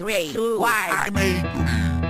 three, two, one. I made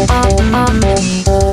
Oh, oh, oh, oh, oh.